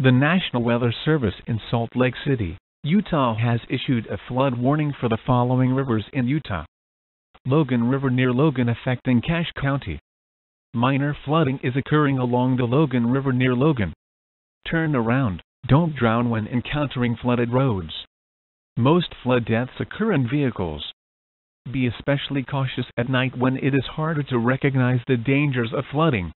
The National Weather Service in Salt Lake City, Utah has issued a flood warning for the following rivers in Utah. Logan River near Logan affecting Cache County. Minor flooding is occurring along the Logan River near Logan. Turn around, don't drown when encountering flooded roads. Most flood deaths occur in vehicles. Be especially cautious at night when it is harder to recognize the dangers of flooding.